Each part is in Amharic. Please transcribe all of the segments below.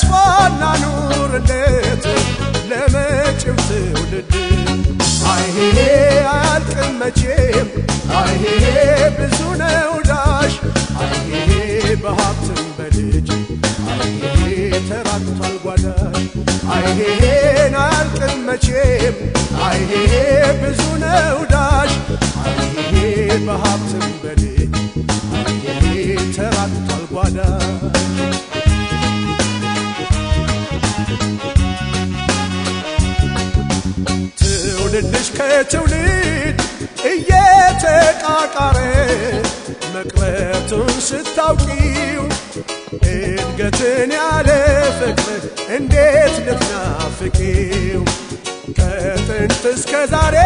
ተስፋ እናኑርለት ለመጪው ትውልድ? አይሄ አያልቅም መቼም። አይሄ ብዙ ነው ዳሽ። አይሄ በሀብትም በልጅ። አይሄ ተራቅቷል ጓዳሽ አይሄን አያልቅም መቼም። አይሄ ብዙ ነው ዳሽ። አይሄ በሀብትም በልጅ። አይሄ ተራቅቷል ጓዳሽ ትውልድሽ ከትውልድ እየተቃቃረ መቅረቱን ስታውቂው እድገትን ያለ ፍቅር እንዴት ልትናፍቂው? ከጥንት እስከ ዛሬ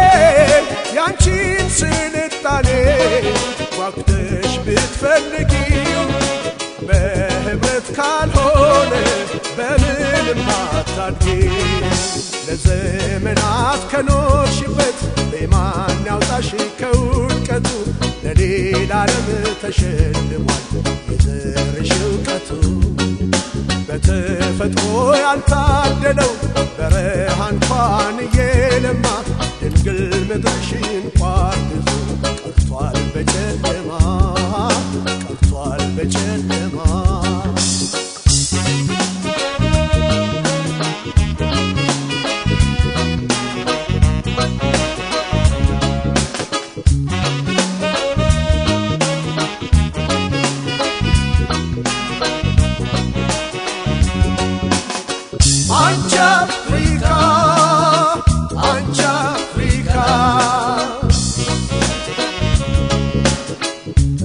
ያንቺን ስልጣኔ ጓጉተሽ ብትፈልጊው በህብረት ካልሆነ በምንም አታድጊ። ለዘመናት ከኖርሽበት በማን ያውጣሽ? ከውድቀቱ ለሌላ ዓለም ተሸልሟል የዘርሽ እውቀቱ። በተፈጥሮ ያልታደለው በረሃ እንኳን እየለማ ድንግል ምድርሽ እንኳን ብዙ ቀርቷል በጨለማ ቀርቷል በጨለማ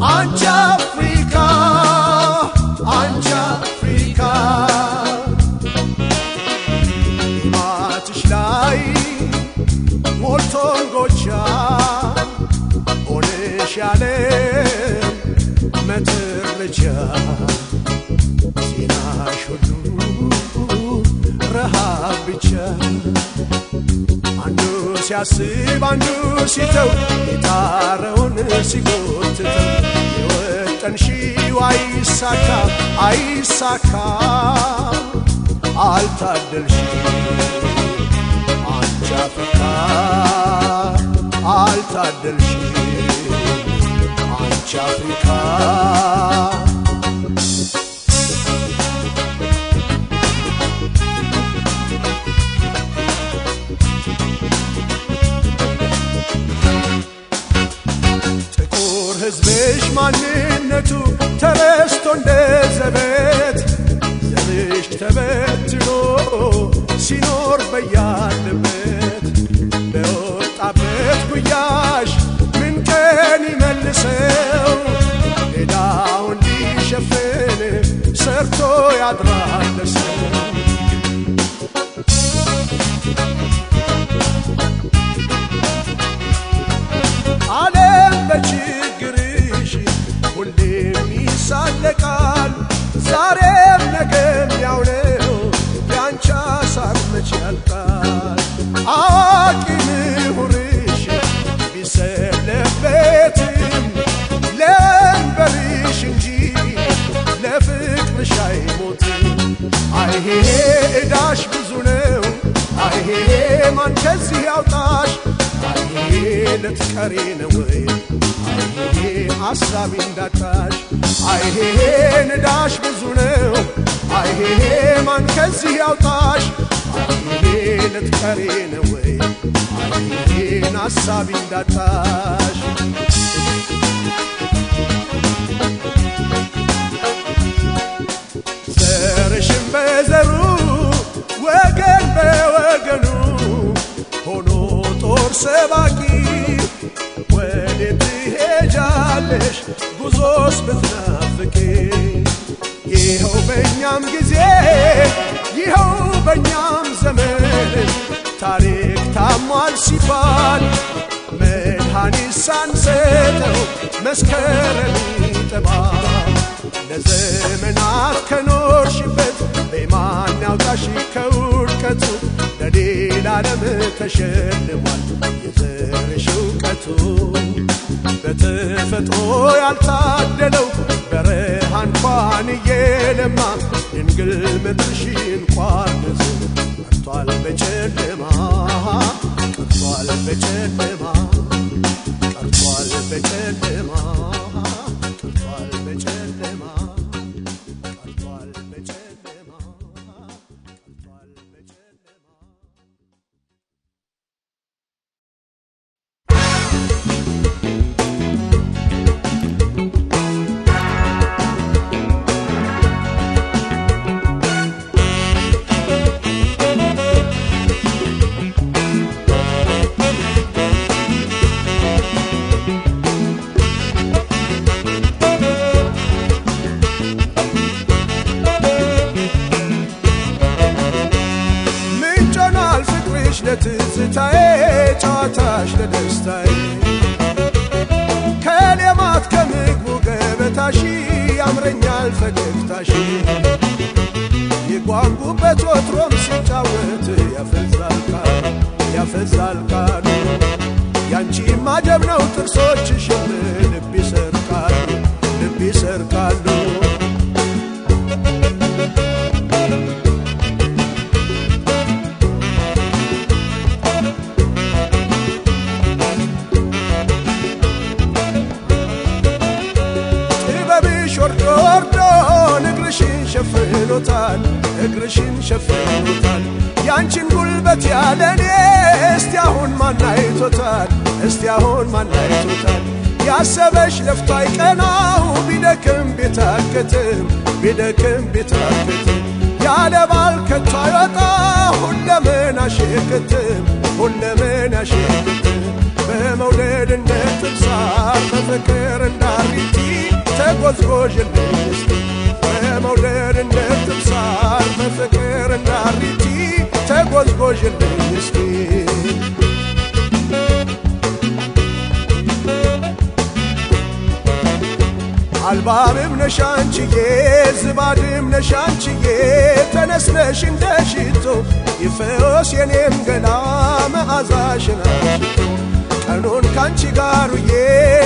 አንቺ ሲያስብ አንዱ ሲተው የጣረውን ሲጎትተው የወጠንሺው አይሳካ አይሳካ። አልታደልሽ አንቺ አልታደልሽ አንቺ ጥቁር ሕዝብሽ ማንነቱ ተረስቶ እንደ ዘበት ዘርሽ ተበትኖ ሲኖር በያለበት በወጣበት ጉያሽ ምን ቀን ይመልሰው ሌላውን ሊሸፍን ሰርቶ ያድራል የሚመላለሰው ዓለም በችግርሽ አይሄ ዕዳሽ ብዙ ነው። አይሄ ማን ከዚህ ያውጣሽ? አይሄ ልትቀሪ ነው ወይ? አይሄ አሳቢ እንዳጣሽ? አይሄ ንዳሽ ብዙ ነው። አይሄ ማን ከዚህ ያውጣሽ? አይሄ ልትቀሪ ነው ወይ? አይሄን አሳቢ እንዳጣሽ በዘሩ ወገን በወገኑ ሆኖ ጦር ሰባቂ ወዴት ትሄጃለሽ? ጉዞስ ብትናፍቂ። ይኸው በእኛም ጊዜ ይኸው በእኛም ዘመን ታሪክ ታሟል ሲባል መድኃኒት ሳንሰጠው መስከረም ይጠባል ለዘመናት ከኖርሽበት በማን ያውጣሽ ከውድቀቱ? ለሌላ ዓለም ተሸልሟል የዘርሽ እውቀቱ። በተፈጥሮ ያልታደለው በረሃ እንኳን እየለማ ድንግል ምድርሽ እንኳን ብዙ ቀርቷል በጨለማ ቀርቷል በጨለማ ቀርቷል በጨለማ የጓንጉበት ወትሮም ሲጫወት ያፈዛል ቃሉ ያፈዛል ቃሉ ያንቺ ማጀብ ነው ጥርሶችሽም ያሰበሽ ለፍቶ አይቀናው። ቢደክም ቢታክትም ቢደክም ቢታክትም ያለ ባል ከቶ አይወጣ ሁለምን አሽክትም ሁለምን አሽክትም። በመውደድ እንደ ትብሳር በፍቅር እንዳሪቲ ተጎዝጎዥልኝ እስቲ በመውደድ እንደ ትብሳር በፍቅር እንዳሪቲ ተጎዝጎዥልኝ እስቲ አልባብም ነሻንችዬ ዝባድም ነሻንችዬ ተነስነሽ እንደ ሽቶ ይፈወስ የኔም ገላ መዓዛሽን አሽቶ ቀኑን ካንቺ ጋር ውዬ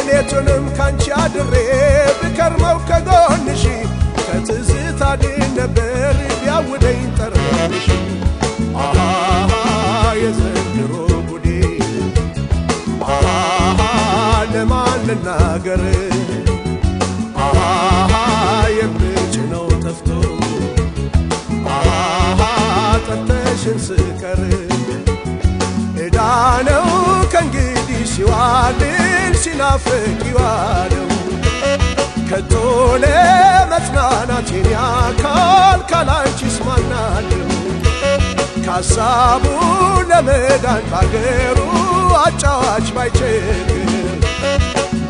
ሌቱንም ካንቺ አድሬ ብከርመው ከጎንሽ ከትዝታ ድን ነበር ቢያውደኝ ጠረንሽ የዘንድሮ ጉዴ ለማን ልናገር ጠርተሽን ስቀር ዕዳ ነው ከእንግዲህ ሲዋልል ሲናፍቅ ይዋለው። ከቶ ለመጽናናት የኔ አካል ካላንቺስ ማናለው ከሐሳቡ ለመዳን ባገሩ አጫዋች ባይቸግር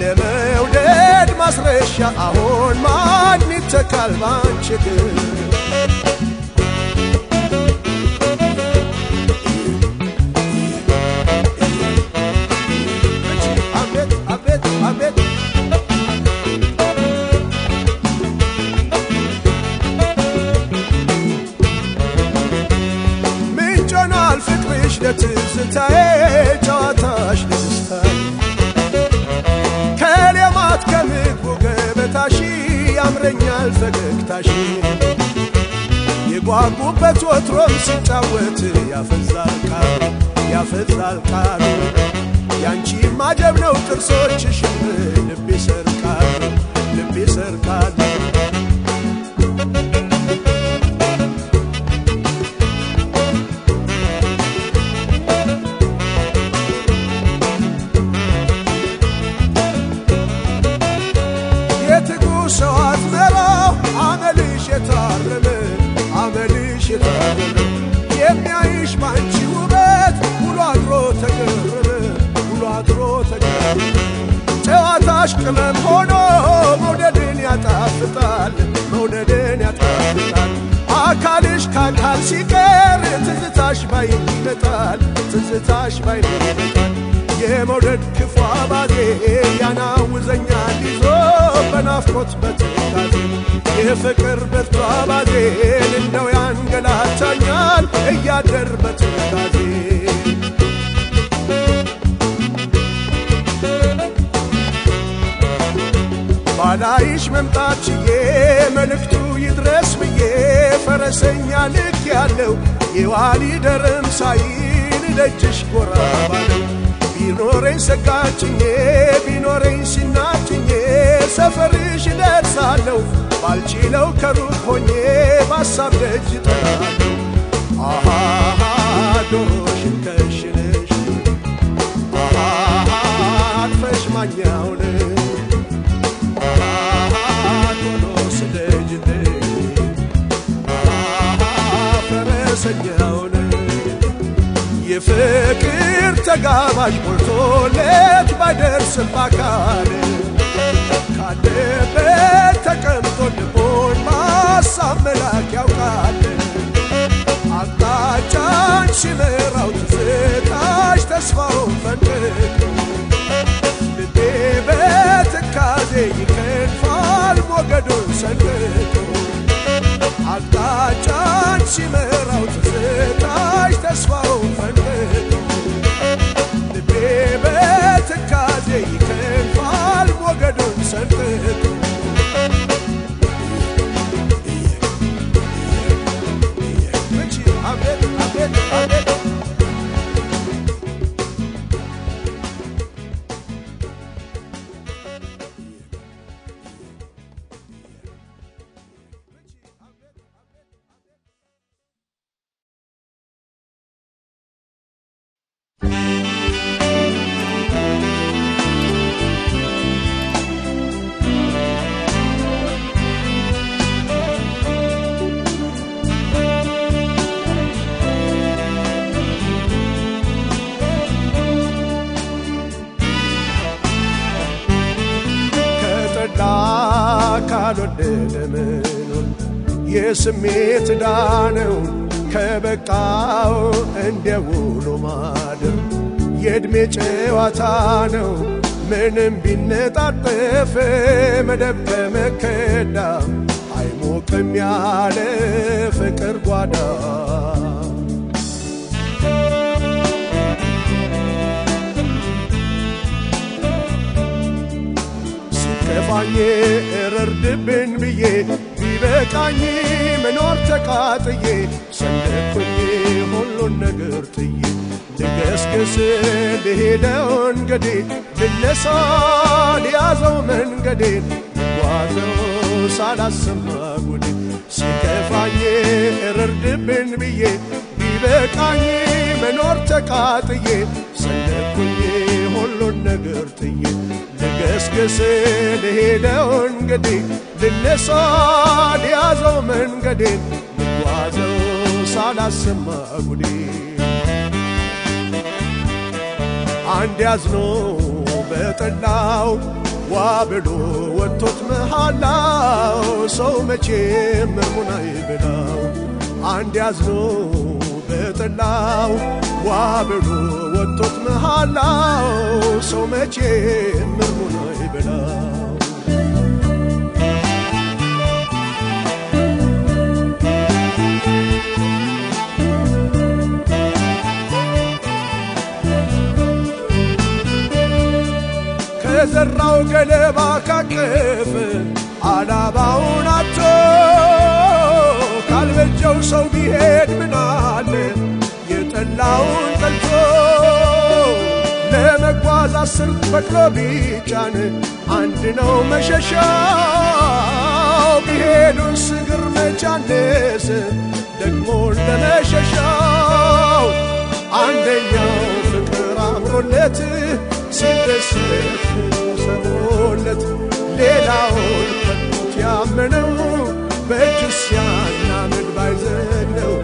ለመውደድ ማስረሻ አሁን ማን ይተካል ባንቺ ምንጮኗል ፍቅርሽ ለትዝታዬ ጨዋታሽ ለደስታዬ ከሌማት ከምግቡ ገበታሽ ያምረኛል ፈገግታሽ። የጓጉበት ወትሮም ስጫወት ያፈዛል ቃሉ ያፈዛል ቃሉ። ያንቺ ማጀብ ነው ጥርሶችሽም ልብ ይሰርቃሉ ልብ ይሰርቃሉ ከአካል ሲቀር ትዝታሽ ባይን ይመጣል ትዝታሽ ባይን የመውደድ ክፉ አባዜ ያናውዘኛል ይዞ በናፍቆት በትካዜ የፍቅር ብርቱ አባዜን እንደው ያንገላታኛል እያደር በትካዜ ባላይሽ መምጣት ችዬ መልእክቱ ይድረስ ብዬ ፈረሰኛ ልክ ያለው የዋሊ ደረም ሳይል ደጅሽ ጎራ ባለው ቢኖረኝ ሰጋችኜ ቢኖረኝ ሲናችኜ ሰፈርሽ ደርሳለሁ። ባልችለው ከሩቅ ሆኜ ባሳብ ደጅ ጠራለሁ አሃ ዶሮሽን የፍቅር ተጋባዥ ሞልቶለት ባይደርስም በአካል ካለበት ተቀምጦ ልቦን ማሳብ መላክ ያውቃል። አቅጣጫን ሲመራው ትዝታሽ ተስፋውን ፈንድቆ ልቤ በትካዜ ይከንፋል ሞገዱን ሰንቅቶ አቅጣጫን ሲመራው ትዝታሽ ተስፋውን ፈንድቆ ልቤ በትካዜ ይከንፋል ሞገዱን ሰንቅቶ የስሜት ዳነው ከበቃው እንደ ውሎ ማደር የዕድሜ ጨዋታ ነው ምንም ቢነጣጠፍ መደብ ከመከዳ አይሞቅም ያለ ፍቅር ጓዳ። ሲከፋኝ እረርድብን ብዬ ቢበቃኝ መኖር ተቃጥዬ ሰነኩኝ ሁሉን ነገር ጥዬ ልገስግስ ልሄደው እንገዴ ልነሳ ሊያዘው መንገዴን ልጓዘው ሳላሰማ ጉዴ ሲከፋኝ እረርድብን ብዬ ቢበቃኝ መኖር ተቃጥዬ ሰነኩኝ ሁሉን ነገር ጥዬ ልገስግስ ልሄደው እንግዲህ ልነሳ ሊያዘው መንገዴን ልጓዘው ሳላሰማ ጉዴ። አንድ ያዝኖ በጠላው ዋ ብሎ ወጥቶት መሃላው ሰው መቼም እርሙን አይብላው አንድ ያዝኖ ከጠላው ዋ ብሎ ወጥቶት መሃላው ሰው መቼ ምርሙን አይበላው። ከዘራው ገለባ ካቀፍ አላባውን አቶ ካልበጀው ሰው ቢሄድ ምናለ የጠላውን ጠልቶ ለመጓዝ አስር በቅሎ ቢጫን አንድ ነው መሸሻው። ቢሄዱን ስግር መቻነስ ደግሞ ለመሸሻው አንደኛው ፍቅር አምሮለት ሲደሰት ሰሞለት ሌላውን ያመነው በእጁ I said no.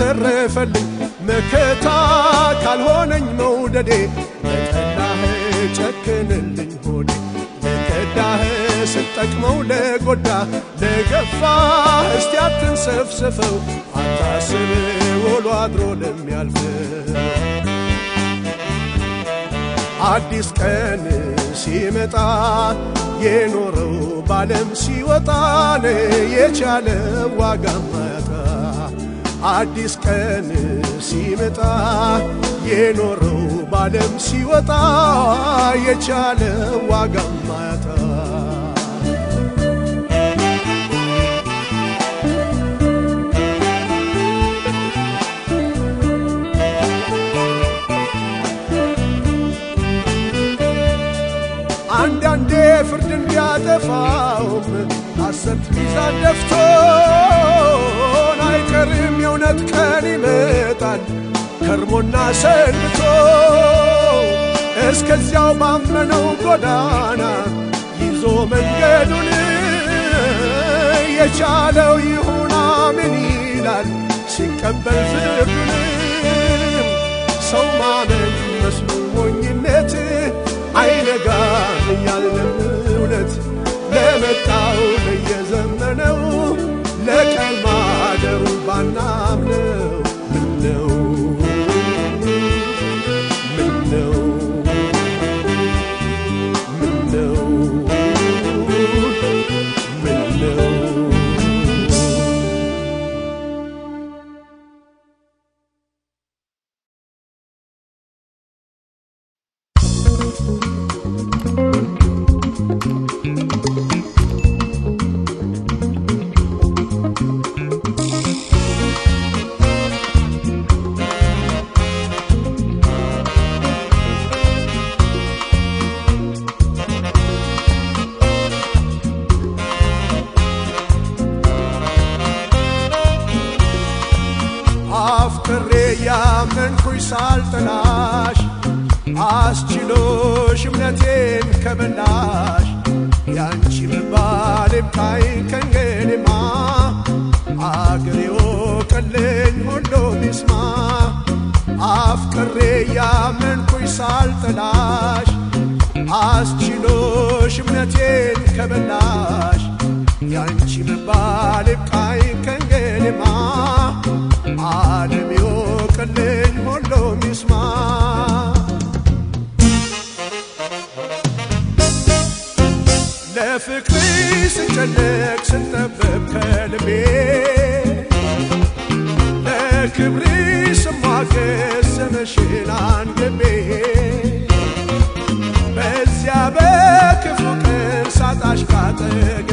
ካላተረፈልኝ መከታ ካልሆነኝ መውደዴ ለጠላህ ጨክንልኝ ሆዴ። ለከዳህ ስጠቅመው ለጎዳ ለገፋህ እስቲ አትንሰፍስፈው አታስብ ውሎ አድሮ ለሚያልፈው አዲስ ቀን ሲመጣ የኖረው ባለም ሲወጣን የቻለ ዋጋ ማያጣ አዲስ ቀን ሲመጣ የኖረው ባለም ሲወጣ የቻለ ዋጋ ማያጣ አንዳንዴ ፍርድን ቢያጠፋውም ሐሰት ሚዛን ደፍቶን አይቀርም የእውነት ቀን ይመጣል ከርሞና ሰንብቶ እስከዚያው ባመነው ጎዳና ይዞ መንገዱን የቻለው ይሁን አምን ይላል? ሲቀበል ፍርዱንም ሰው ማመን መስሎ ሞኝነት አይነጋም እያልን እውነት ለመጣው ለየዘመነው ለቀን derubanam ne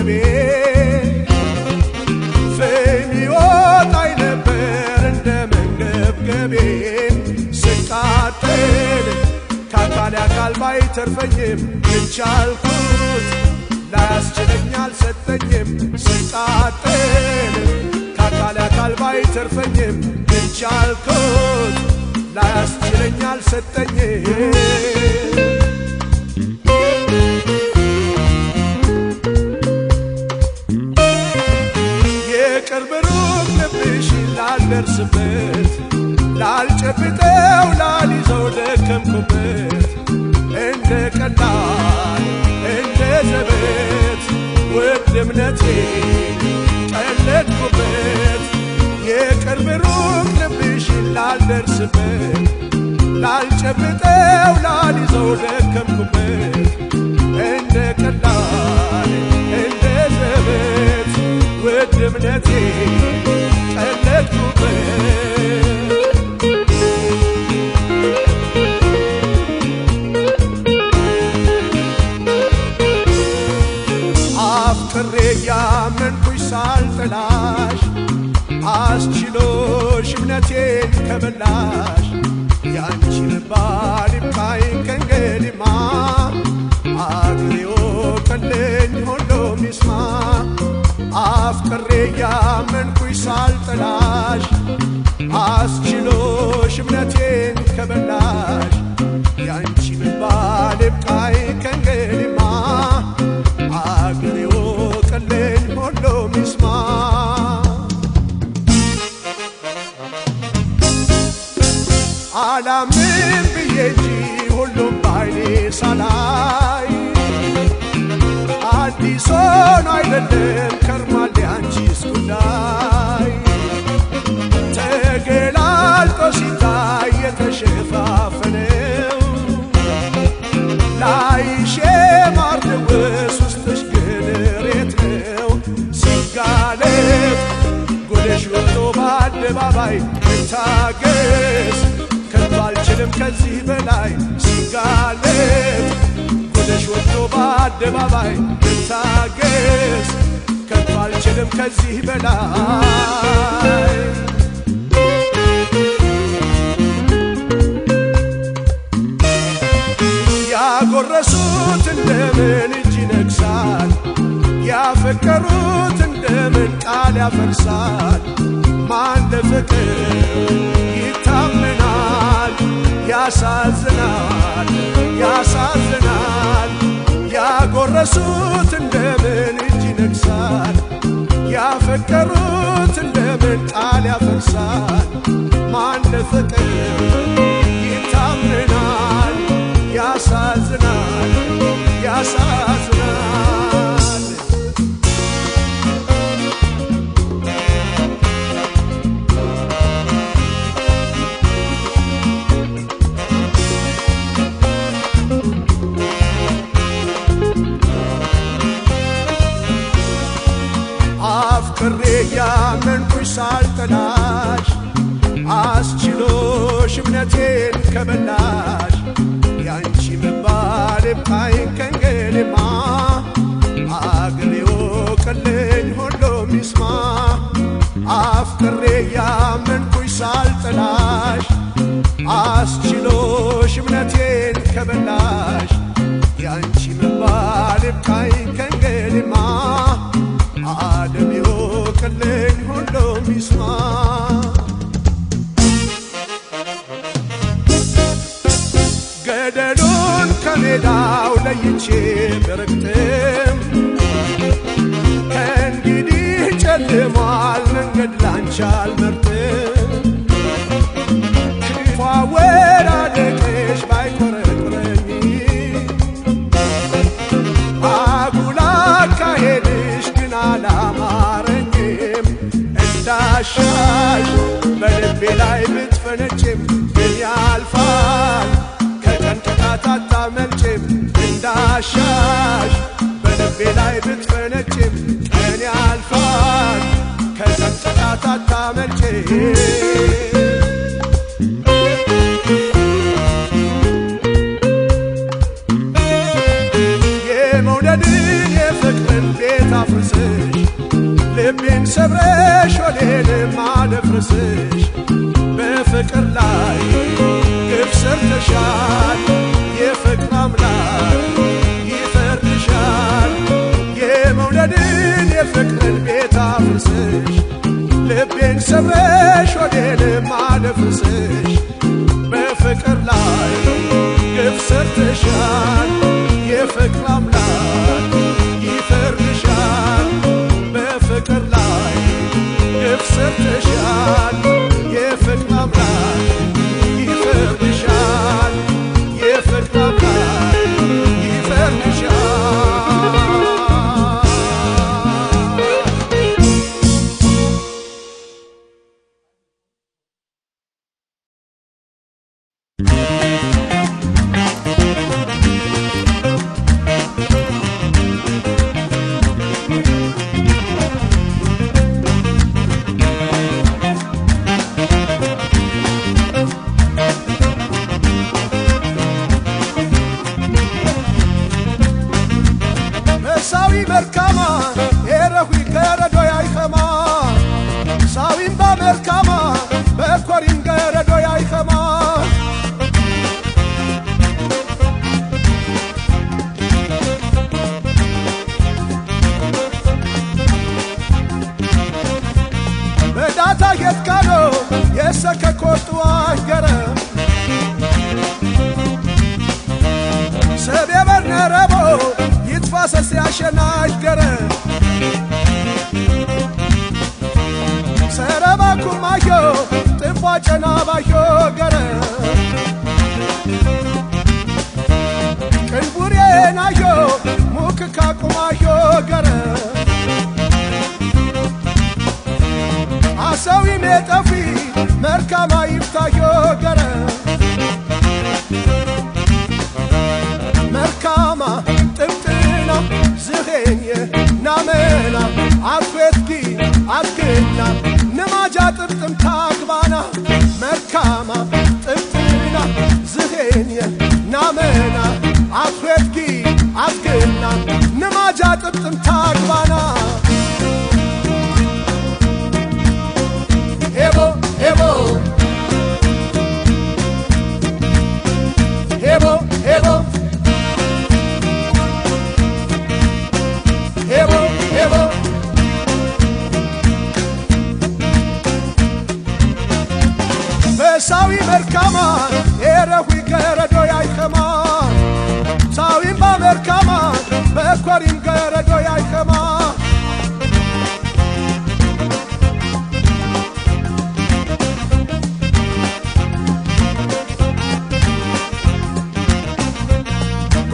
ካጠገቤ ፍም ነበር እንደ መንገብገቤ ስቃጠል ባይተርፈኝም እቻልኩት ላያስችለኝ አልሰጠኝም ስቃጥል ከአካል አካል ባይተርፈኝም እቻልኩት ላያስችለኝ አልሰጠኝም ላልደርስበት ላልጨብጠው ላልይዘው ደከምኩበት። እንደ ቀላል እንደ ዘበት ውድ እምነቴ ቀለድኩበት የቅርብ ሩቅ ልብሽ ላልደርስበት። ላልጨብጠው ላልይዘው ደከምኩበት። እንደ ቀላል እንደ ዘበት ውድ እምነቴ አፍቅሬ ያመንኩሽ ሳልጠላሽ አስችሎሽ እምነቴን ከበላሽ ያንቺ መባል ይብቃኝ ከእንግዲህማ አግሬዎ ቀለኝ ሁሉም ይስማ አፍቅሬ ያመንኩሽ ሳልጠላሽ አስችሎሽ እምነቴን ከበላሽ። ያንቺ መባል ይብቃኝ ከእንግዲህማ አገሬዎ ቀለኝ ሁሉም ይስማ አላምን ብዬ እንጂ ሁሉም ባይኔ ሳላይ። ሆኖ አይደለም ከርሟል ሲጋለጥ ጎደሽ ወጥቶ በአደባባይ ልታገስ ከቶ አልችልም ከዚህ በላይ ያጎረሱት እንደምን እጅ ይነግሳል፣ ያፈቀሩት እንደምን ቃል ያፈርሳል። ማን ለፍቅር? ያሳዝናል፣ ያሳዝናል። ያጎረሱት እንደምን እጅ ይነግሳል፣ ያፈቀሩት እንደምን ቃል ያፈርሳል። ማን ለፍቅር ይታመናል? ያሳዝናል ያሳዝናል አስችሎሽ እምነቴን ከበላሽ ያንቺ መባል ይብቃኝ ከእንግዲህማ አገሬዎ ቀለኝ ሁሉም ይስማ አፍቅሬ ያመንኩሽ ሳልጠላሽ። አስችሎሽ እምነቴን ከበላሽ ያንቺ መባል ይብቃኝ ከእንግዲህማ አደሜዎ ቀለኝ ሁሉም ይስማ ለይቼ ብረግጥም ከእንግዲህ ጨልሟል መንገድ ላንቺ አልመርጥም በልቤ ላይ ብትፈነጭም ቀን ያልፋል ከቀን ቅጣት አታመልጭም ልቤን ሰብረሽ ወዴንም አደፍርስሽ? በፍቅር ላይ ግፍ ሰርተሻል ልቤን ሰበሽ ወደ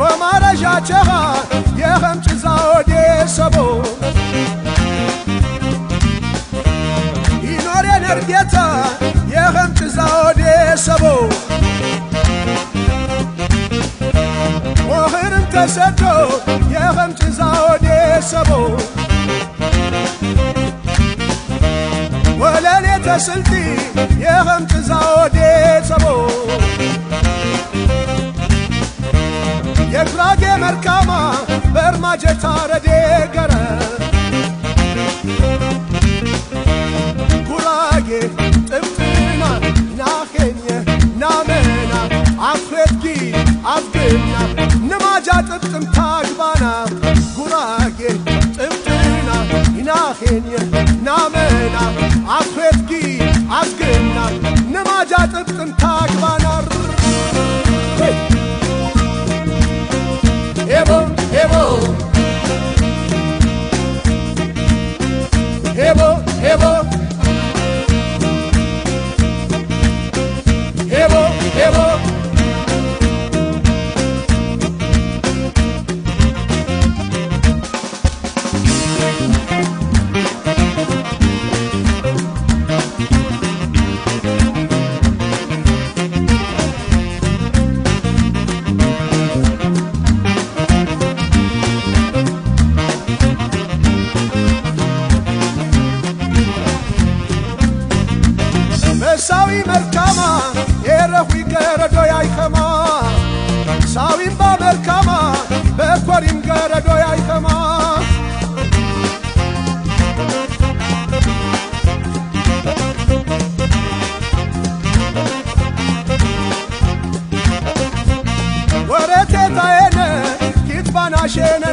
يا یەخەم چ زاۆدێ سەبوو هینۆرێ نەردێتە یەخەم چ زاۆدێ سەبوو وەخرم تەسەتۆ یەخەم چ زاۆدێ سەبوو وەلەلێتە سلتی یەخەم چ زاۆدێ سەبوو የጉራጌ መርካማ በርማጀታ ረዴገረ ጉራጌ ጥምጥማ ናኼንየ ናመና አፍሬትጊ አፍግና ንማጃ ጥምጥም ታግባና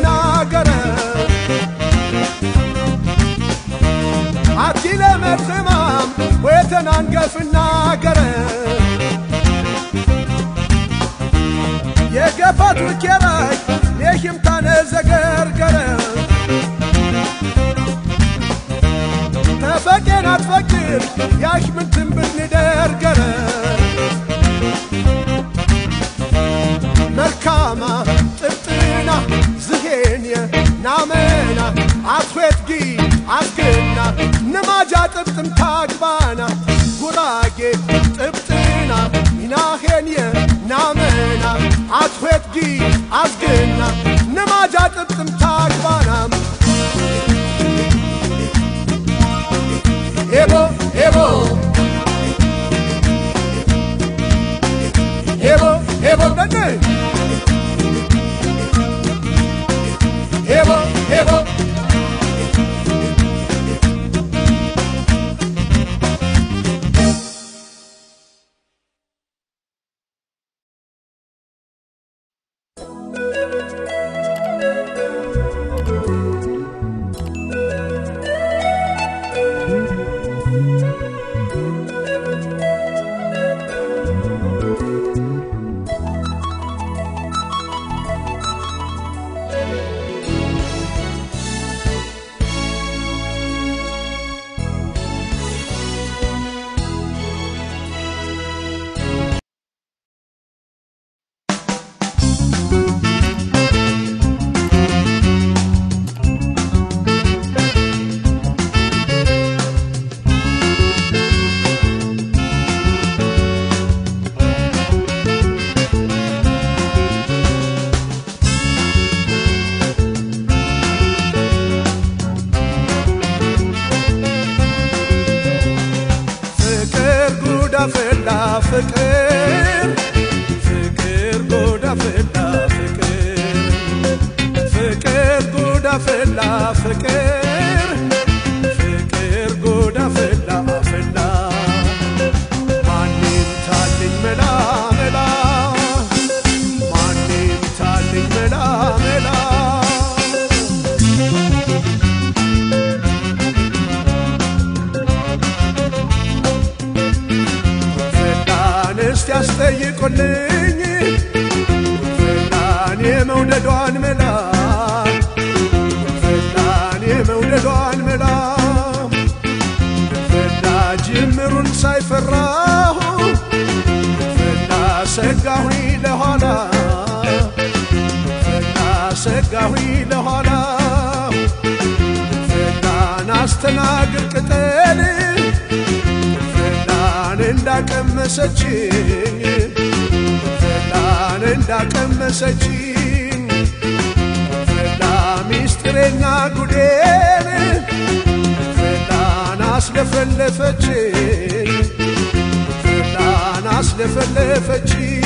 ናገረ ኣብቲ ለመርትማም ወየተናንገፍ ናገረ የገፋት ውኬራይ የሽምታነ ዘገርገረ ተፈቄን አትፈቅር ያሽምንትን ብንደርገረ መልካማ ናመና አትዌትጊ አስገና ንማጃ ጥብጥም ታግባና ጉራጌ ጥብጥና ይናሄንየ ናመና አትዌትጊ አስገና ንማጃ ጥብጥም ታግባና ፍላን አስተናግድ ቅጠል ፍላን እንዳቀመሰችኝ ፍላን እንዳቀመሰችኝ ፍላ ሚስጥሬና ጉዴን ፍላን አስለፈለፈችኝ ፍላን አስለፈለፈችኝ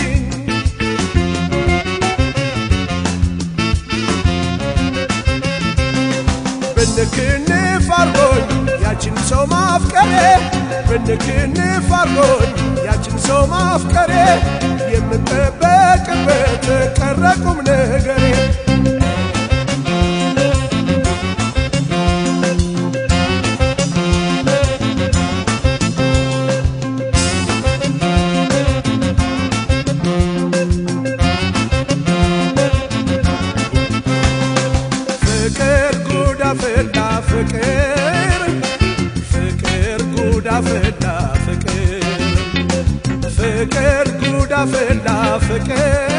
ብንክንፍ አርጎኝ ያችን ሰው ማፍቀሬ ብንክንፍ አርጎኝ ያችን ሰው ማፍቀሬ የምጠበቅበት ቀረ ቁም ነገሬ ፍቅር ፍቅር ፍቅር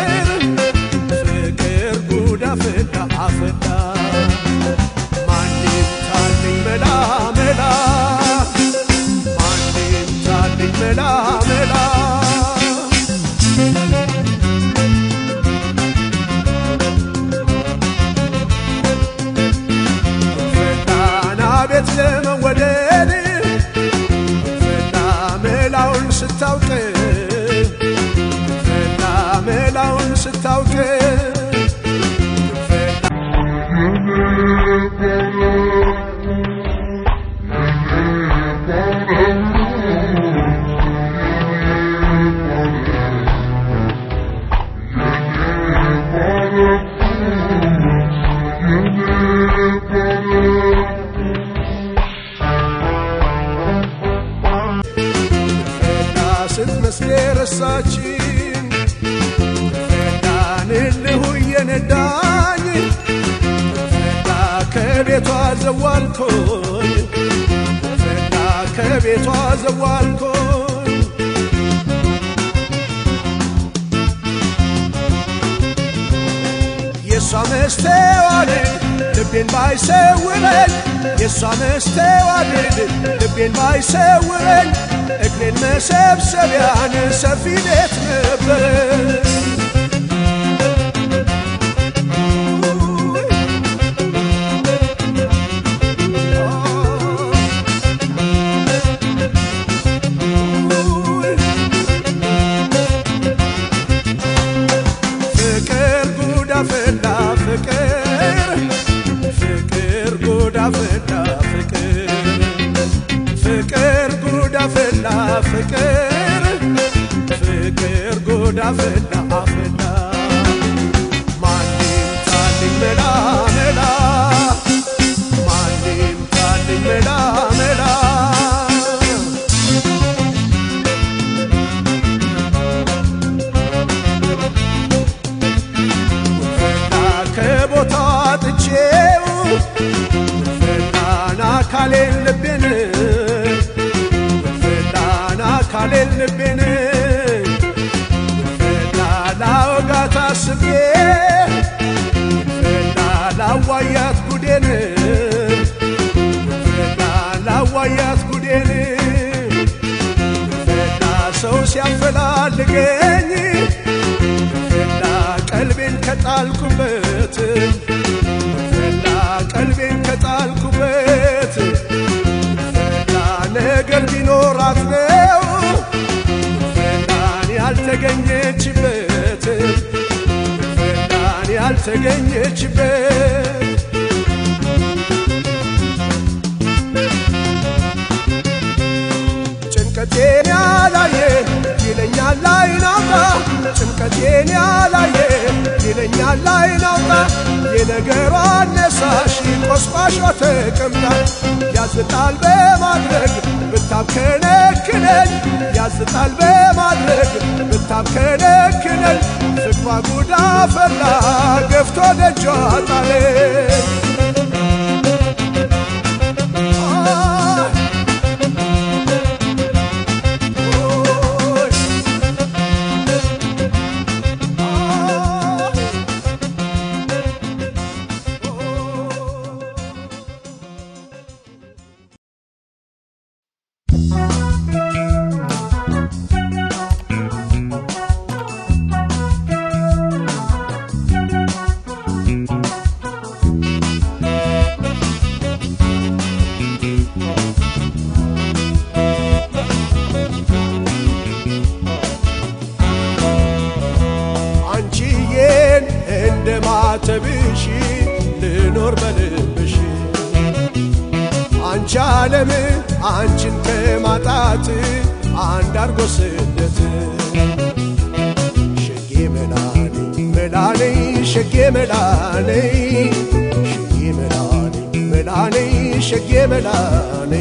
መላኔ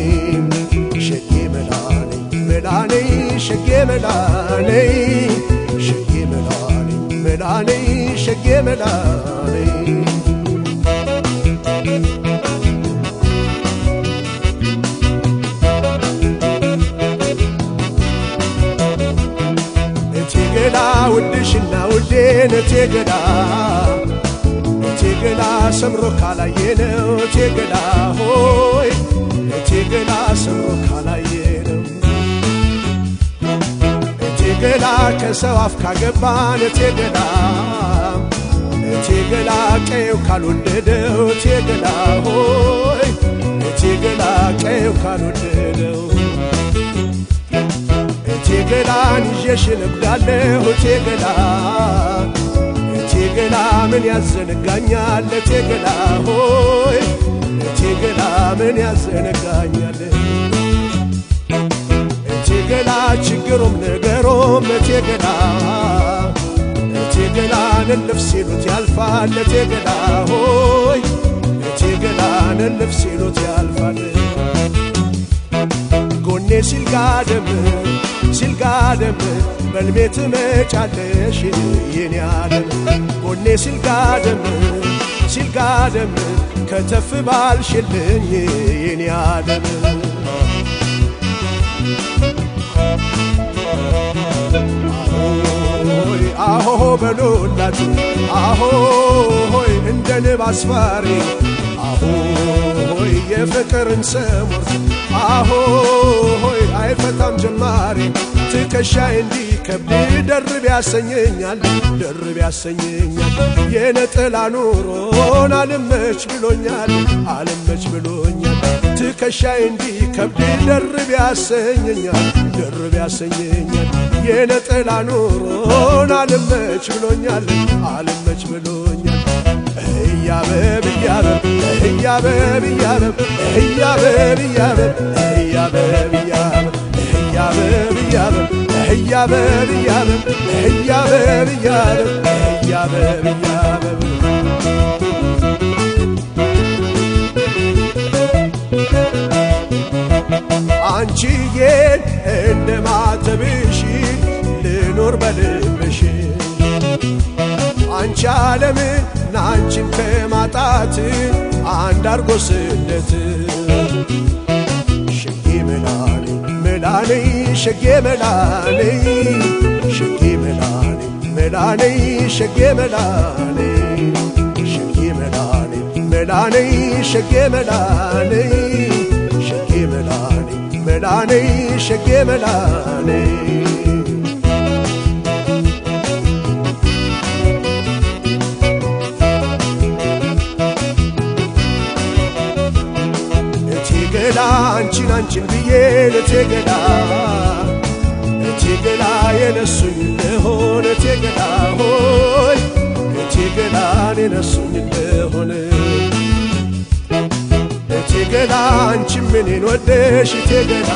ሸጌ መላኔ መላኔ ሸጌ መላኔ ሸጌ መላኔ መላኔ ሸጌ መላኔ። እቴ ገላ ውድሽና ውዴን እቴ ገላ እቴ ገላ ሰምሮ ካላየነው እቴ ከሰው አፍ ካገባን እቴ ገላ እቴ ገላ ቀየው ካልወደደው እቴ ገላ ሆይ እቴ ገላ ቀየው ካልወደደው እቴ ገላን ይዤሽ እነጉዳለሁ እቴ ገላ ምን ያዘነጋኛል እቴ ሆይ እቴ ምን ያዘነጋኛል ችግሩም ነገሮም እቴ ገላን እልፍ ሲሉት ያልፋል? ገላ ሆይ ገላን እልፍ ሲሉት ያልፋል? ጎኔ ሲልጋደም ሲልጋ ሲልጋደም በልሜ ትመጫለሽ የኔ ዓለም ጎኔ ሲልጋደም ሲልጋደም ከተፍ ባልሽልኝ የኔ ዓለም በሎላት። አሆይ እንደ ንብ አስፋሪ አሆይ የፍቅርን ሰሞን አሆይ አይፈታም ጀማሪ ትከሻይ እንዲከብድ ደርብ ያሰኘኛል ደርብ ያሰኘኛል። የነጠላ ኑሮን አልመች ብሎኛል አልመች ብሎኛል። ትከሻይ እንዲከብድ ደርብ ያሰኘኛል ደርብ ያሰኘኛል የነጠላ ኑሮን አልመች ብሎኛል አልመች ብሎኛል። እያበብ እያበብ እያበብ እያበብ እያበብ እያበብ እያበብ እያበብ እያበብ እያበብ እያበብ እያበብ እያበብ እያበብ እያበብ አንቺዬን እንደ ማተብሽ ልኖር በልብሽ አንቺ ዓለምን ናንቺን ከማጣት አንድ አርጎ ስደት ሸጌ መላኔ መላኔ ሸጌ መላኔ ሸጌ መላኔ መላኔ ሸጌ መላኔ ሸጌ መላኔ መላኔ ሸጌ መላኔ ሸጌ መላኔ መላኔ ሸጌ መላኔ። እቴገላ አንቺን አንቺን ብዬ ለቴገላ እቴገላ የነሱኝ እንደሆነ እቴገላ ሆይ። እቴገላን የነሱኝ እንደሆነ እቴገላ አንቺ ምኔን ወደሽ እቴገላ።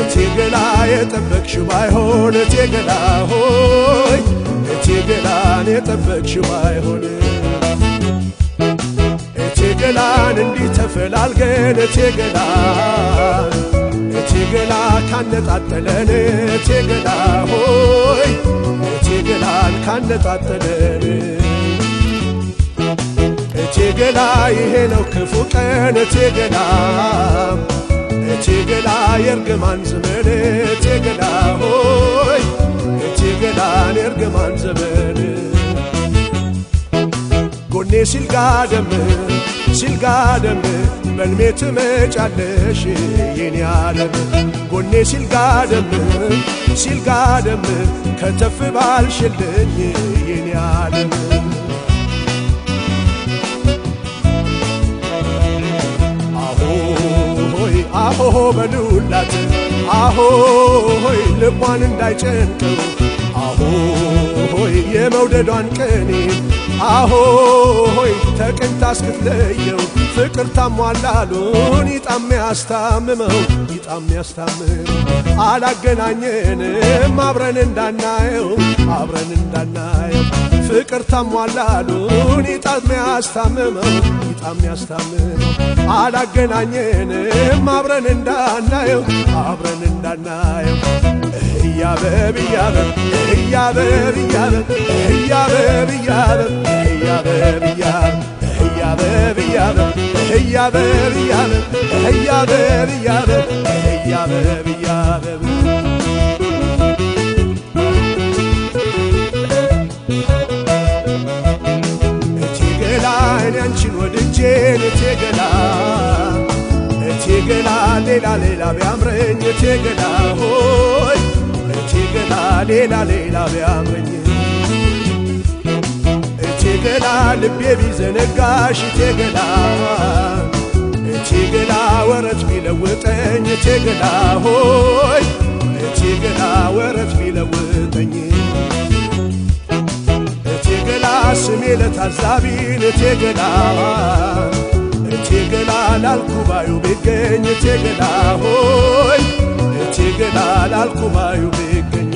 እቴገላ የጠበቅሽው ባይሆን እቴገላ ሆይ እቴገላን የጠበቅሽው ባይሆን። እቴገላን እንዲህ ተፈላልገን እቴገላ እቴገላ ካነጣጠለን እቴገላ ሆይ እቴገላን ካነጣጠለን። እቴ ገላ ይሄ ነው ክፉ ቀን። እቴ ገላ እቴ ገላ የእርግማን ዘመን። እቴ ገላ ሆይ እቴ ገላን የእርግማን ዘመን። ጎኔ ሲልጋ ደም ሲልጋ በልሜ ትመጫለሽ የኔ ዓለም። ጎኔ ሲልጋደም ሲልጋደም ከተፍ ባልሽልኝ የኔ ዓለም። አሆሆ በሉላት አሆሆይ ልቧን እንዳይጨንቀው አሆሆይ የመውደዷን ቅኔ አሆሆይ ተቀኝታ እስክትለየው ፍቅር ታሟላሉን ይጣም ያስታምመው ይጣም ያስታምመው አላገናኘንም አብረን እንዳናየው አብረን እንዳናየው ፍቅር ታሟላሉን ይጣም ያስታምመው ይጣም ያስታምመው አላገናኘንም አብረን እንዳናየው አብረን እንዳናየው እያበብ እያበብ እያበብ እያበብ እያበብ እያበብ እያበብ እያበብ እያበብ እያበብ እያበብ እያበብ እያበብ እያበብ እያበብ እያበብ ሌላ ሌላ ቢያምረኝ እቴ ገላ ሆይ እቴ ገላ ሌላ ሌላ ቢያምረኝ እቴ ገላ ልቤ ቢዘነጋሽ እቴ ገላ እቴ ገላ ወረት ቢለውጠኝ እቴ ገላ ሆይ እቴ ገላ ወረት ቢለውጠኝ እቴ ገላ ስሜ ለታዛቢን እቴ ገላ እቴ ላልኩባዩ ቢገኝ እቴ ገና ሆይ እቴ ገና ላልኩ ቢገኝ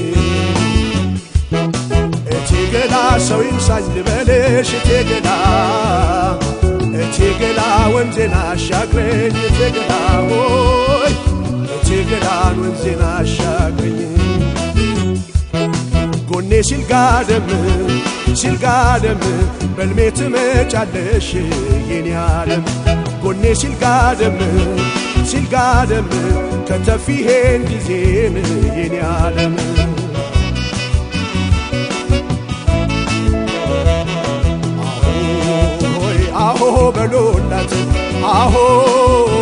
እቴ ሰው ይምሳኝ ልበልሽ እቴ ገና እቴ ወንዜና አሻግረኝ እቴ ገና ሆይ እቴ ገናን አሻግረኝ። ሲል ጋደም ሲል ጋደም በልሜ ትመጫለሽ የኔ ዓለም ጎኔ ሲል ጋደም ሲል ጋደም ከተፊሄን ጊዜን የኔ ዓለም አሆ በሎላት አሆ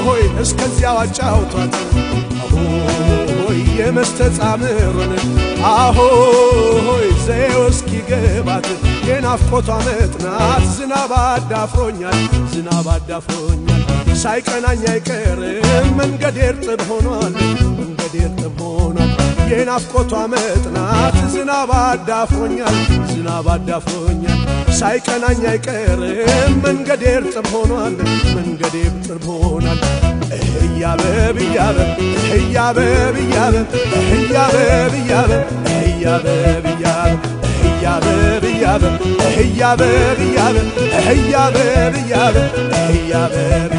ሆይ እስከዚያው አጫውቷት የመስተጻምሩን አሆ ሆይ ዘየው እስኪገባት የናፍቆቷ መጥናት ዝናብ አዳፍሮኛል ዝናብ አዳፍሮኛል። ሳይቀናኝ አይቀርም መንገድ እርጥብ ሆኗል መንገድ እርጥብ ሆኗል። የናፍቆቷ መጥናት ዝናብ አዳፍሮኛል ዝናብ አዳፍሮኛል። ሳይቀናኝ አይቀርም መንገድ እርጥብ ሆኗል መንገድ እርጥብ ሆኗል እያበብ እያበብ እያበብ እያበብ እያበብ እያበብ እያበብ እያበብ እያበብ እያበብ እያበብ እያበብ እያበብ እያበብ እያበብ እያበብ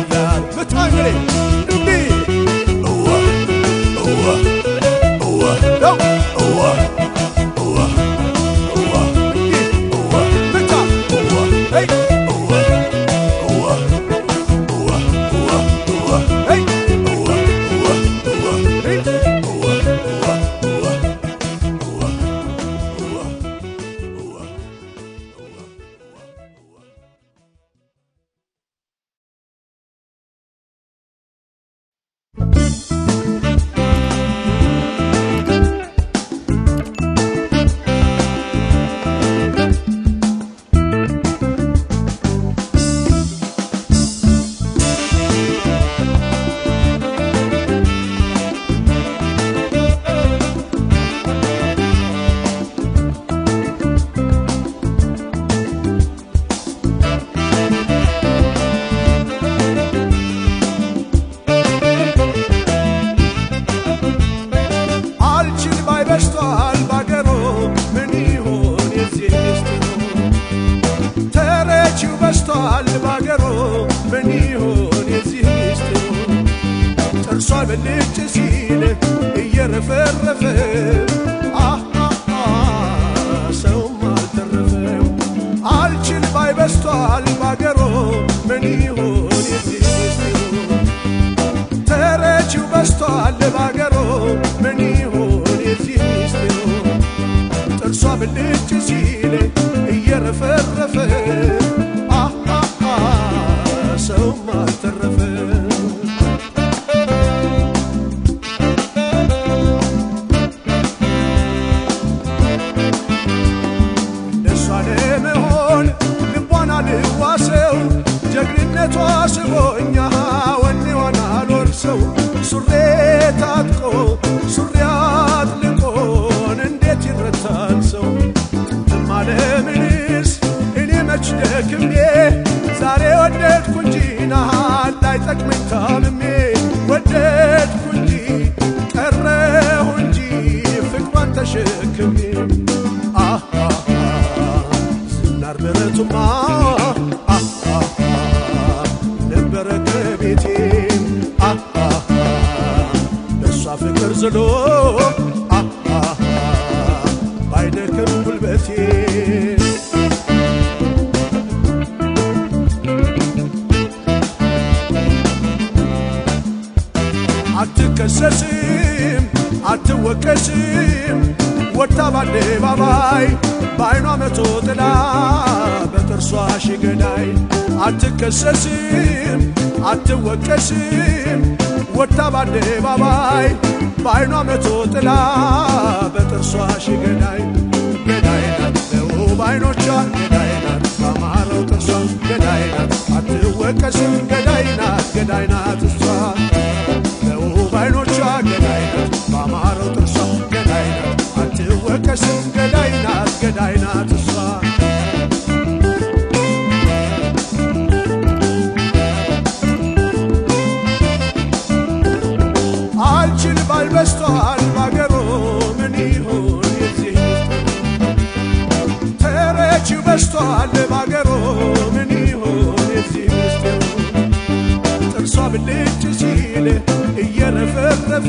ምትማግሬ እንዲህ እወ እወ እወ ነው እወ እወ እወ እንዲህ እወ ብቻ እወ ሄይ እወ እወ ወጥታ በአደባባይ በዐይኗ መቶ ጥላ በጥርሷ ሽገዳይ ገዳይ ናት ለውብ ዐይኖቿ ገዳይ ናት ባማረው ጥርሷ ገዳይ ናት አትወቀስም ገዳይ ናት ገዳይ ናት እሷ ለውብ ዐይኖቿ ገዳይ ናት ባማረው ጥርሷ ገዳይ ናት አትወቀስም ገዳይ ናት ገዳይ ናት እሷ ተርፈፈፈ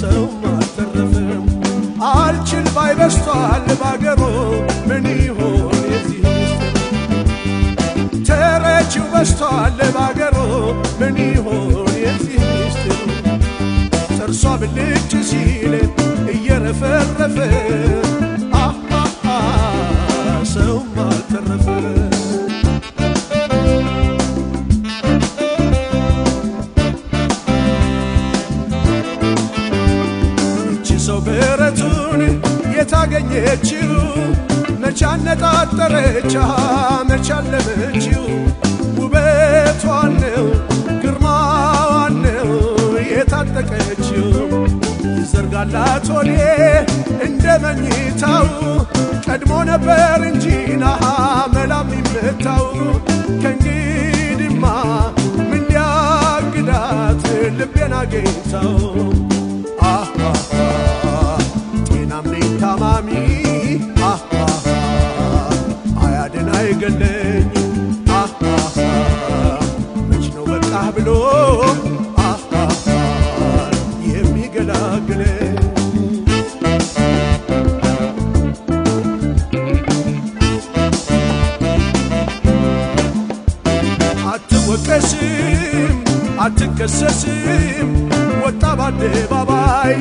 ሰው አልተረፈም አልችል ባይ በስቷል ምን ይሆን የዚህ ተረችው በስቷል ባገሩ ምን ይሆን የዚህ ሚስጥር ጥርሷ ብልጭ ሲል እየረፈረፈ ሰው ብረቱን የታገኘችው መቻ አነጣጠረች መቻ አለመችው ውበቷን ነው ግርማዋን ነው የታጠቀችው። ይዘርጋላት ወኔ እንደ መኝታው ቀድሞ ነበር እንጂ ናሃ መላም ይመታው ከእንግዲማ ምን ሊያግዳት ልቤን አገኝታው ጤናም ነኝ ታማሚ አያድን አይገለኝ መች ነው በቃህ ብሎ የሚገላግለኝ? አትወቀስም አትከሰስም በአደባባይ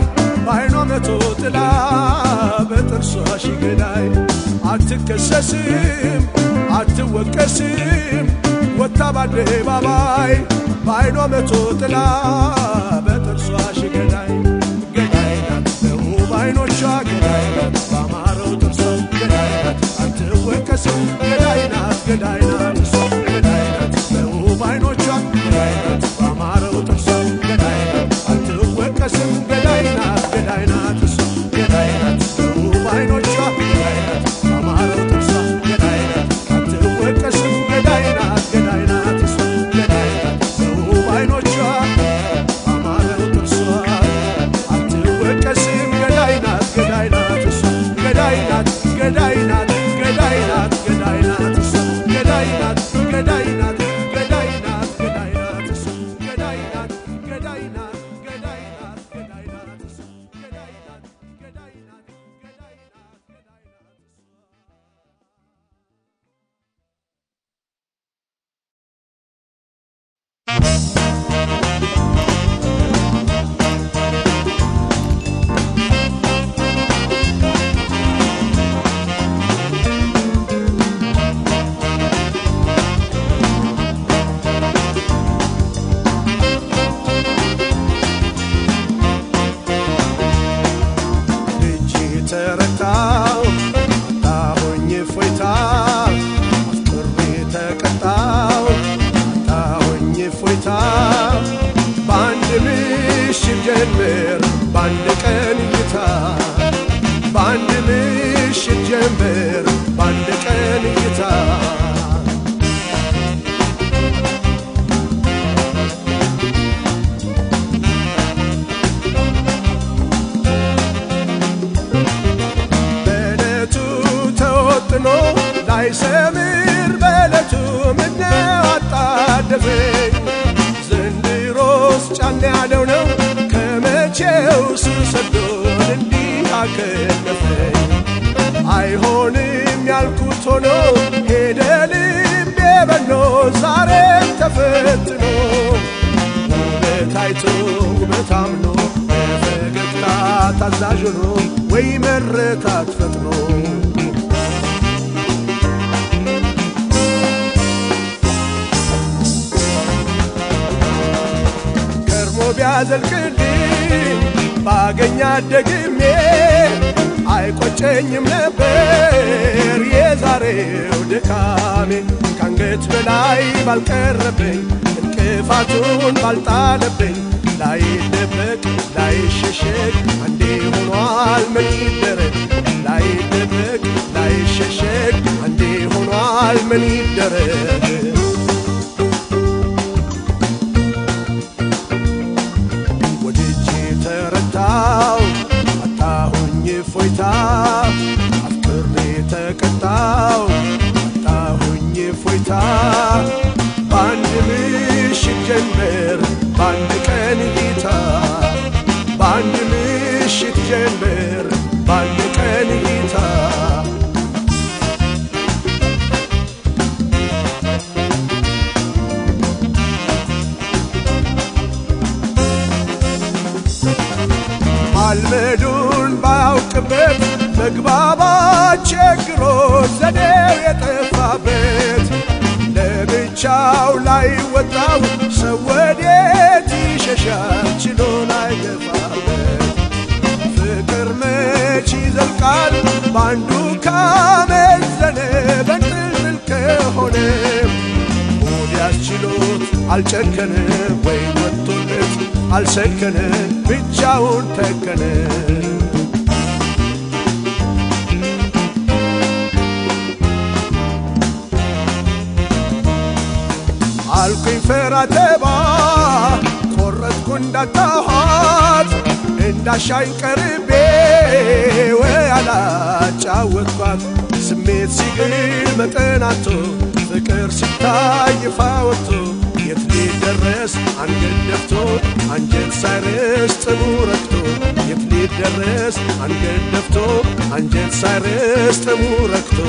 በዓይኗ መቶ ጥላ በጥርሷ ሺገዳይ አትከሰስም አትወቀስም ወጣ በአደባባይ በዓይኗ መቶ ጥላ በጥርሷ ገዳይ ምን ይደረግ? ወድጄ ተረታው አጣሁኝ ፎይታ አፍቅሬ ተቀጣው አጣሁኝ ፎይታ በአንድ ምሽት ጀንበር በአንድ ቀን እይታ በአንድ ምሽት ጀንበር ዲያብሎስ ዘዴው የጠፋበት ለብቻው ላይ ወጣው ሰው ወዴት ይሸሻል ችሎ ላይ ገፋበት ፍቅር መች ይዘልቃል? በአንዱ ካመዘነ በንጥልጥል ከሆነ ችሎት አልጨከነ ወይ ወጥቶለት አልሰከነ ብቻውን ተከነ። አንፈራተባ ቆረጥኩ እንዳታኋት እንዳሻኝ ቀርቤ ወይ አላጫወትኳት። ስሜት ሲግል መጠናቶ ፍቅር ሲታይ ይፋ ወጥቶ የት ሊደረስ? አንገት ደፍቶ አንጀት ሳይረስ ጥሙ ረግቶ የት ሊደረስ? አንገት ደፍቶ አንጀት ሳይረስ ጥሙ ረግቶ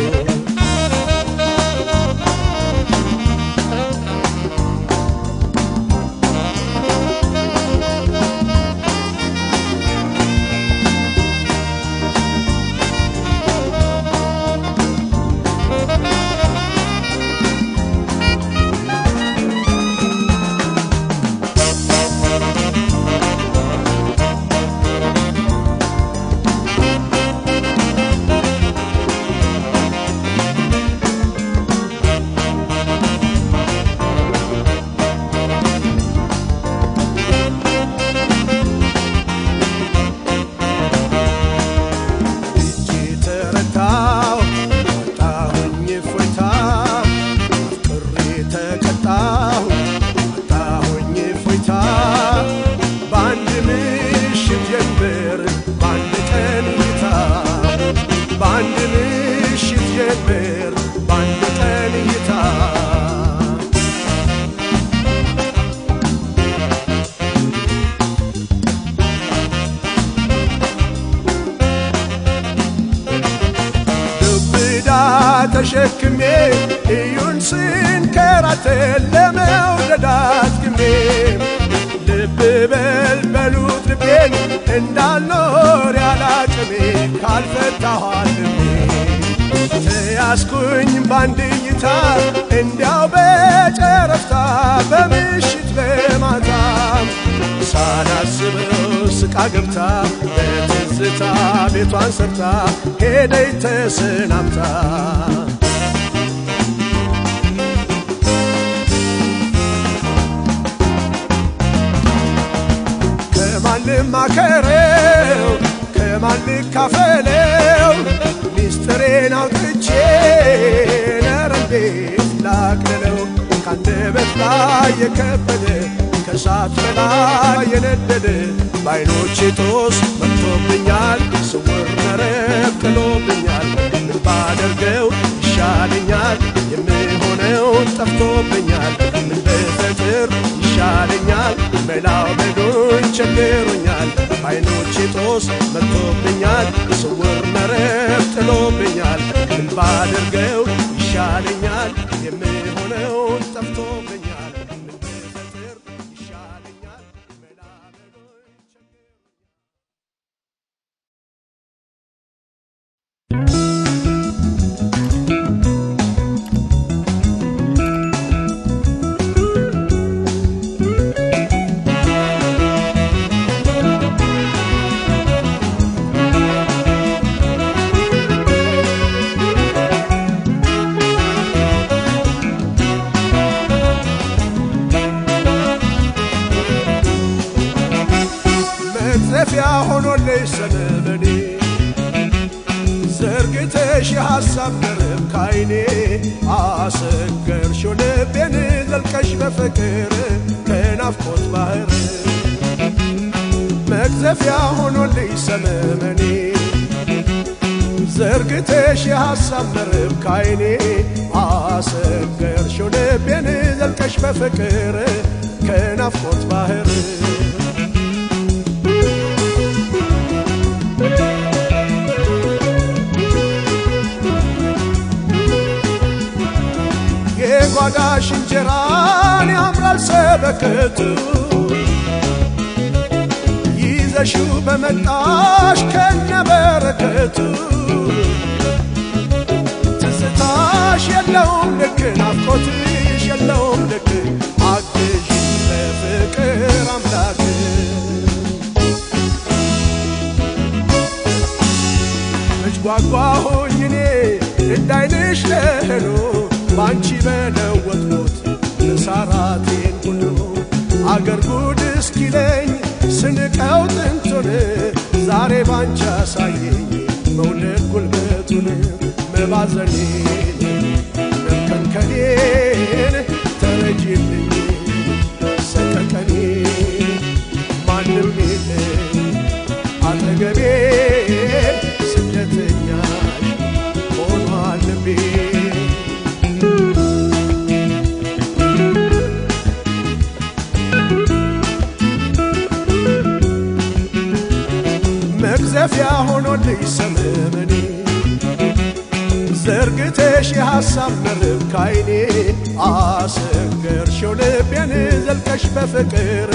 Sos la መባዘኔን መከንከኔን ተረጂልኝ ሰቀቀኔ ማንም የለኝ አጠገቤ ስደተኛሽ ሆኗል ልቤ ሆኖልኝ ሰመመኔ ዘርግተሽ የሐሳብ መርብ ካይኔ አሰገርሽው ልቤን ዘልቀሽ በፍቅር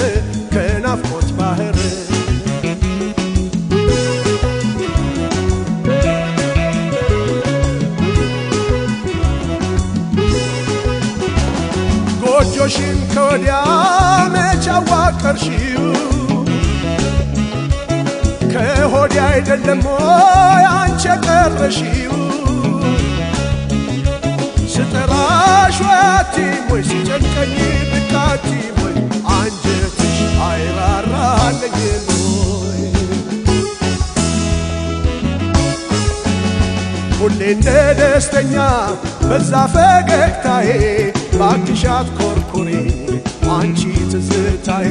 ከናፍቆት ባህር። ጎጆሽን ከወዲያ መች አዋቀርሽው? ከሆዲ አይደለም ወይ አንቺ የቀረሽው ወያቲም ወይ ሲጨንቀኝ ብቃቲም ወይ አንጀትሽ አይራራልኝም ወይ ሁሌ እንደ ደስተኛ በዛ ፈገግታዬ ባክሻት ኮርኩሬ አንቺ ትዝታዬ።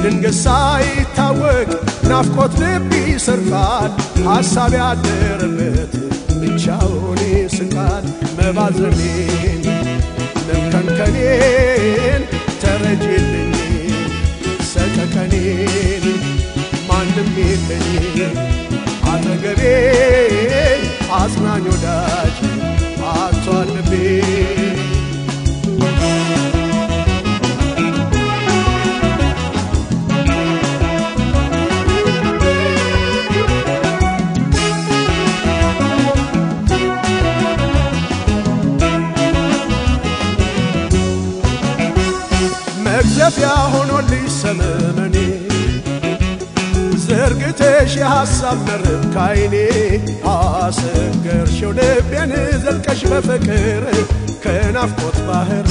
ድንገት ሳይታወቅ ናፍቆት ልብ ይሰርቃል ሐሳብ ያደረበት ብቻውን ይስቃል መባዘኔን መከንከኔን ተረጂልኝ ሰቀቀኔን ማንም የለኝ አጠገቤ አጽናኝ ወዳጅ አቷል መግዘፊያ ሆኖልኝ ሰመመኔ። ዘርግተሽ የሐሳብ መርብ ካይኔ አሰገርሽው ልቤን ዘልቀሽ በፍቅር ከናፍቆት ባህር።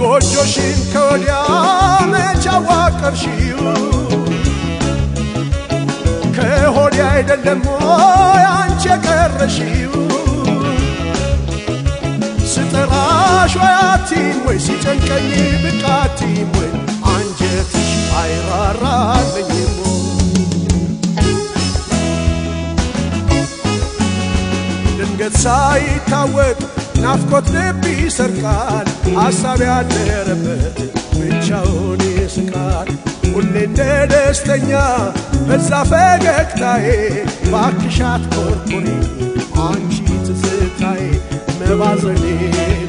ጎጆሽን ከወዲያ መች ከሆዲ አይደለም ወይ አንቺ የቀረሽው? ስጠራሽ ወያቲም ወይ? ሲጨንቀኝ ብቃቲም ወይ? አንጀትሽ አይራራልኝም ድንገት ሳይታወቅ ናፍቆት ልብ ይሰርቃል። ሐሳብ ያደረበት ብቻውን ይስቃል ሁሌ እንደ ደስተኛ በዛ ፈገግታዬ ባክሻት ኮርኩሪ አንቺ ትዝታዬ መባዘኔን